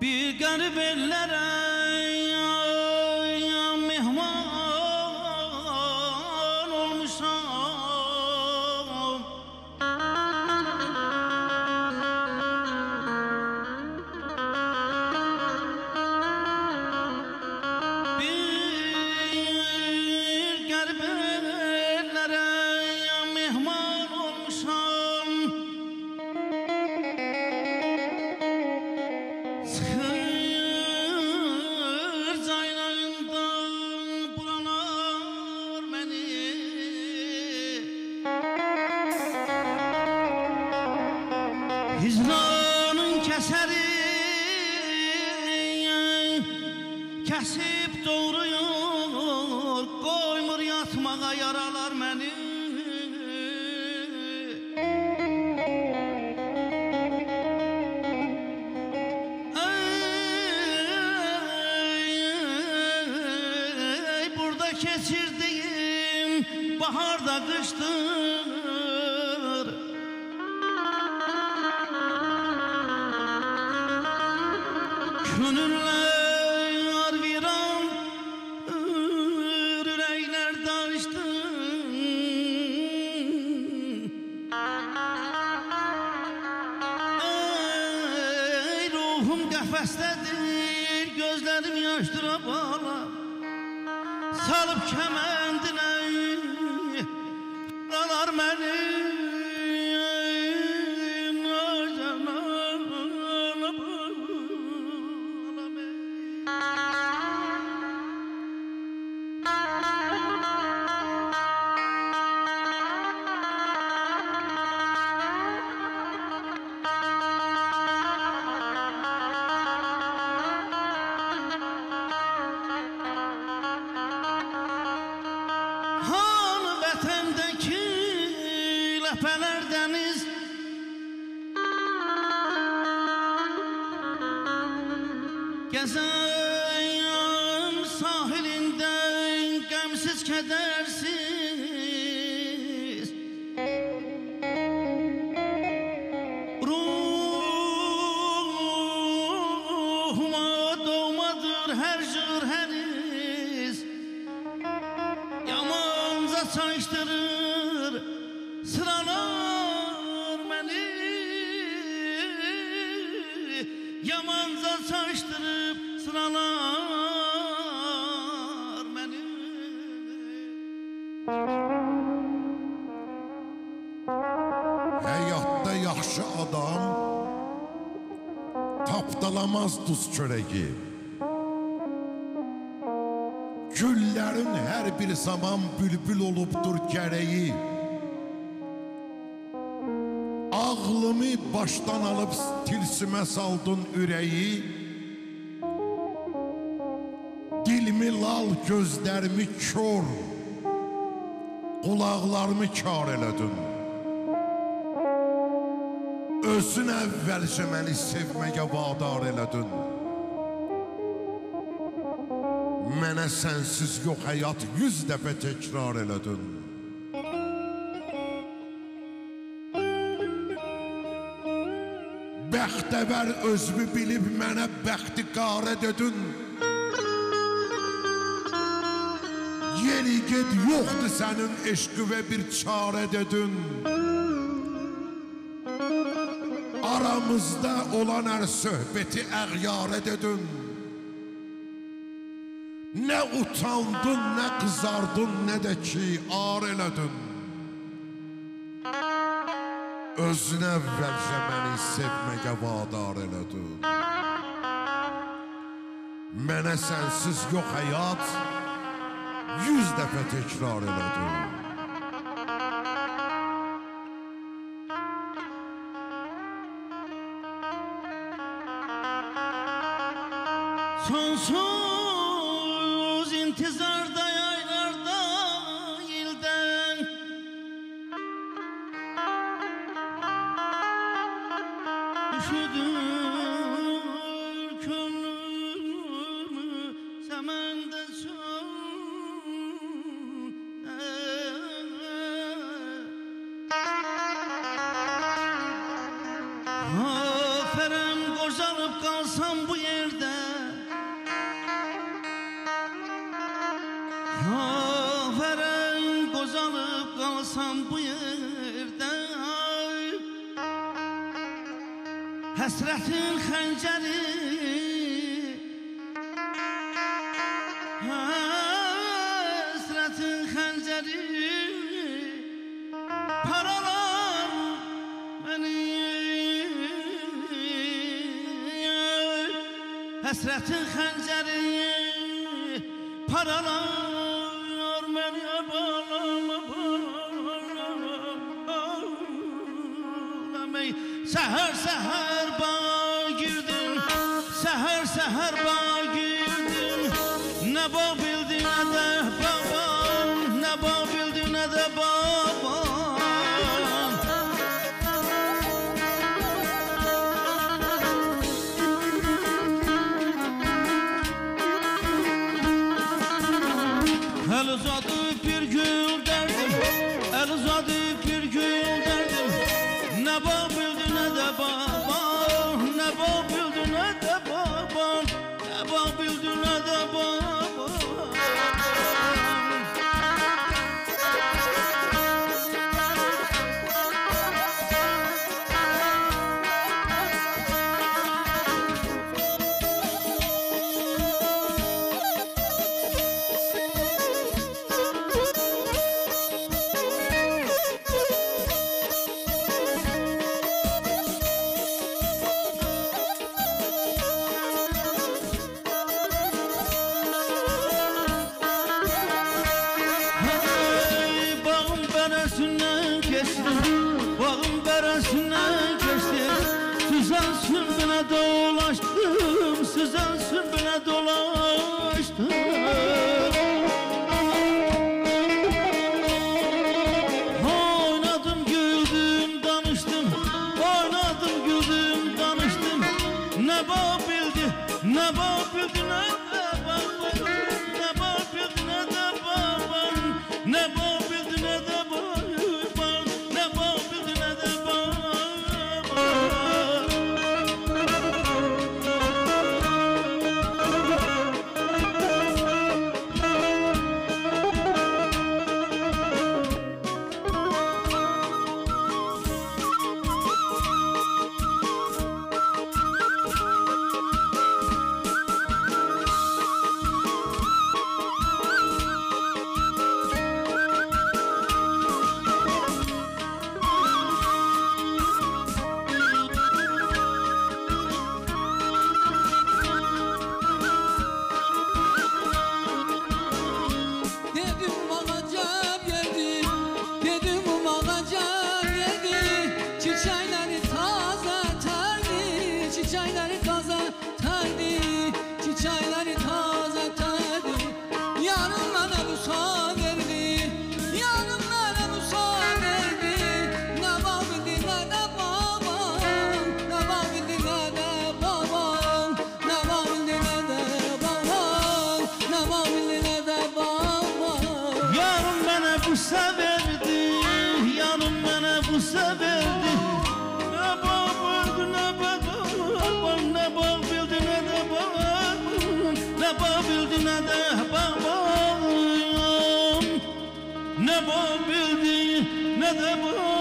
Bir garip ellere Hicranın kəsəri Kəsib doğruyur Qoymur yatmağa yaralar məni burada keçirdiğim baharda kıştır ruhum qəfəsdədir Gözlərim yaşdıra bağla Salıb kəməndinə ləpələr dəniz Gəzəyəm sahilində qəmsiz kədərsiz Ruhuma doğmadır hər cür hər iz Yamanca yaxşı adam tapdalamaz duz çörəyi. Güllərin hər bir zaman bülbül olubdur gərəyi. Ağlımı başdan alıb tilsimə saldın ürəyi. Dilimi lal, gözlərimi kör, qulaqlarımı kar elədin. Özün əvvəlcə məni sevməyə vadar elədin. Mənə sənsiz yox həyat yüz dəfə təkrar elədin. Bəxtəvər özümü bilib mənə bəxti qarə dedin. Yeri ged yoxdur sənin eşqivə bir çarə dedin Aramızda olan hər söhbəti əğyarə dedin Nə utandın, nə qızardın, nə də ki ar elədin Özünə əvvəlcə məni sevməyə vadar elədin Mənə sənsiz yox həyat Yüz dəfə təkrar elədin Sonsuz intizarda yaylarda ilden Üşüdür könlümü semende Aferem kocanıp kalsam bu yerde. رحت خنجري آه، حسرت خنجری حسرت خنجری پرارم منی بالام بالام ای سهر سهر با Bye. Bağım berasına geçtim Süzen sümbüne dolaştım Süzen sümbüne dolaştım bildine de babam Ne bu bildi ne de bu